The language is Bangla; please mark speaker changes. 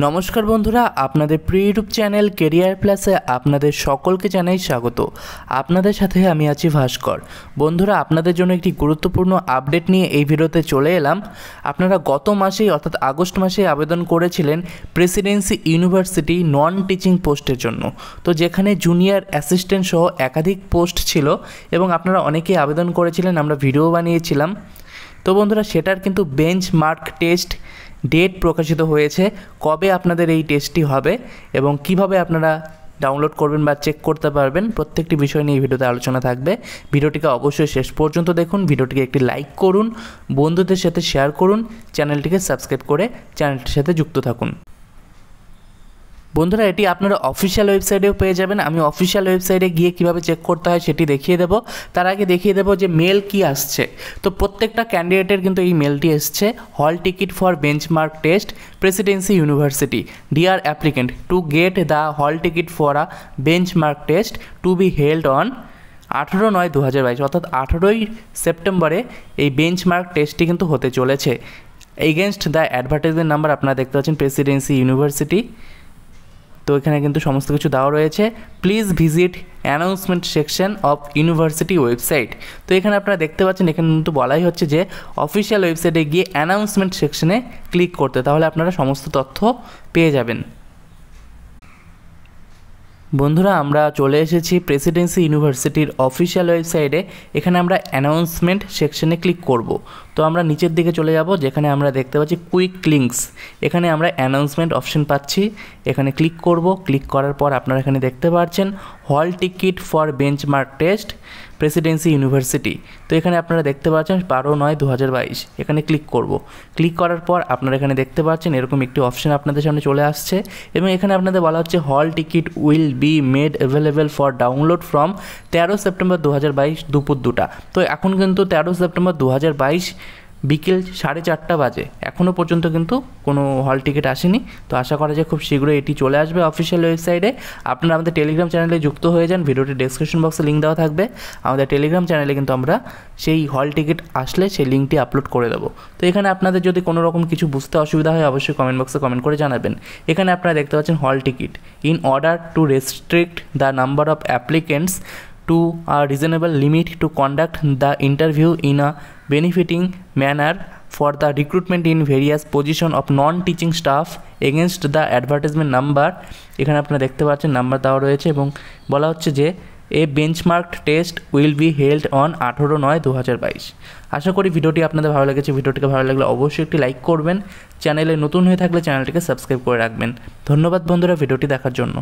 Speaker 1: নমস্কার বন্ধুরা, আপনাদের প্রিয় ইউটিউব চ্যানেল কেরিয়ার প্লাসে আপনাদের সকলকে জানাই স্বাগত। আপনাদের সাথে আমি আছি ভাস্কর। বন্ধুরা, আপনাদের জন্য একটি গুরুত্বপূর্ণ আপডেট নিয়ে এই ভিডিওতে চলে এলাম। আপনারা গত মাসেই, অর্থাৎ আগস্ট মাসে আবেদন করেছিলেন প্রেসিডেন্সি ইউনিভার্সিটি নন টিচিং পোস্টের জন্য। তো যেখানে জুনিয়র অ্যাসিস্ট্যান্ট সহ একাধিক পোস্ট ছিল এবং আপনারা অনেকেই আবেদন করেছিলেন, আমরা ভিডিও বানিয়েছিলাম। তো বন্ধুরা, সেটার কিন্তু বেঞ্চ মার্ক টেস্ট ডেট প্রকাশিত হয়েছে, কবে আপনাদের এই টেস্টটি হবে এবং কীভাবে আপনারা ডাউনলোড করবেন বা চেক করতে পারবেন, প্রত্যেকটি বিষয় নিয়ে ভিডিওতে আলোচনা থাকবে। ভিডিওটিকে অবশ্যই শেষ পর্যন্ত দেখুন, ভিডিওটিকে একটি লাইক করুন, বন্ধুদের সাথে শেয়ার করুন চ্যানেলটিকে সাবস্ক্রাইব করে চ্যানেলটির সাথে যুক্ত থাকুন। বন্ধুরা, এটি আপনারা অফিসিয়াল ওয়েবসাইটেও পেয়ে যাবেন। আমি অফিসিয়াল ওয়েবসাইটে গিয়ে কীভাবে চেক করতে হয় সেটি দেখিয়ে দেবো। তার আগে দেখিয়ে দেবো যে মেল কি আসছে। তো প্রত্যেকটা ক্যান্ডিডেটের কিন্তু এই মেলটি এসছে। Hall ticket for benchmark test Presidency University dear applicant to get the hall ticket for a benchmark test to be held on আঠেরো নয় দু হাজার বাইশ, অর্থাৎ আঠেরোই সেপ্টেম্বরে এই বেঞ্চমার্ক টেস্টটি কিন্তু হতে চলেছে। এগেনস্ট দ্য অ্যাডভার্টাইজমেন্ট নাম্বার আপনারা দেখতে পাচ্ছেন প্রেসিডেন্সি ইউনিভার্সিটি তো এখানে কিন্তু সমস্ত কিছু দেওয়া রয়েছে। Please visit announcement section of university website তো এখানে আপনারা দেখতে পাচ্ছেন, এখানে কিন্তু বলাই হচ্ছে যে অফিসিয়াল ওয়েবসাইটে গিয়ে অ্যানাউন্সমেন্ট সেকশনে ক্লিক করতে, তাহলে আপনারা সমস্ত তথ্য পেয়ে যাবেন। বন্ধুরা, আমরা চলে এসেছি প্রেসিডেন্সি ইউনিভার্সিটির অফিসিয়াল ওয়েবসাইটে এখানে আমরা অ্যানাউন্সমেন্ট সেকশনে ক্লিক করব। তো আমরা নিচের দিকে চলে যাব, যেখানে আমরা দেখতে পাচ্ছি কুইক লিঙ্কস এখানে আমরা অ্যানাউন্সমেন্ট অপশন পাচ্ছি। এখানে ক্লিক করব। ক্লিক করার পর আপনারা এখানে দেখতে পাচ্ছেন hall ticket for benchmark test Presidency University তো এখানে আপনারা দেখতে পাচ্ছেন বারো নয় দু এখানে ক্লিক করব। ক্লিক করার পর আপনারা এখানে দেখতে পাচ্ছেন এরকম একটি অপশন আপনাদের সামনে চলে আসছে এবং এখানে আপনাদের বলা হচ্ছে hall ticket will be made available for download from তেরো সেপ্টেম্বর দু হাজার বাইশ দুপুর দুটা। তো এখন কিন্তু তেরো সেপ্টেম্বর দু হাজার বাইশ বিকেল সাড়ে চারটা বাজে। এখনও পর্যন্ত কিন্তু কোনো হল টিকিট আসেনি। তো আশা করা যায় খুব শীঘ্রই এটি চলে আসবে অফিসিয়াল ওয়েবসাইটে আপনারা আমাদের টেলিগ্রাম চ্যানেলে যুক্ত হয়ে যান। ভিডিওটি ডেসক্রিপশন বক্সে লিঙ্ক দেওয়া থাকবে। আমাদের টেলিগ্রাম চ্যানেলে কিন্তু আমরা সেই হল টিকিট আসলে সেই লিঙ্কটি আপলোড করে দেবো। তো এখানে আপনাদের যদি কোনো রকম কিছু বুঝতে অসুবিধা হয়, অবশ্যই কমেন্ট বক্সে কমেন্ট করে জানাবেন। এখানে আপনারা দেখতে পাচ্ছেন hall ticket in order to restrict the number of applicants to a reasonable limit to conduct the interview in a benefiting manner for the recruitment in various position of non-teaching staff against the advertisement number এখানে আপনারা দেখতে পাচ্ছেন নাম্বার দেওয়া রয়েছে এবং বলা হচ্ছে যে a benchmark test will be held on আঠেরো নয় দু হাজার বাইশ। আশা করি ভিডিওটি আপনাদের ভালো লেগেছে। ভিডিওটিকে ভালো লাগলে অবশ্যই একটি লাইক করবেন। চ্যানেলে নতুন হয়ে থাকলে চ্যানেলটিকে সাবস্ক্রাইব করে রাখবেন। ধন্যবাদ বন্ধুরা ভিডিওটি দেখার জন্য।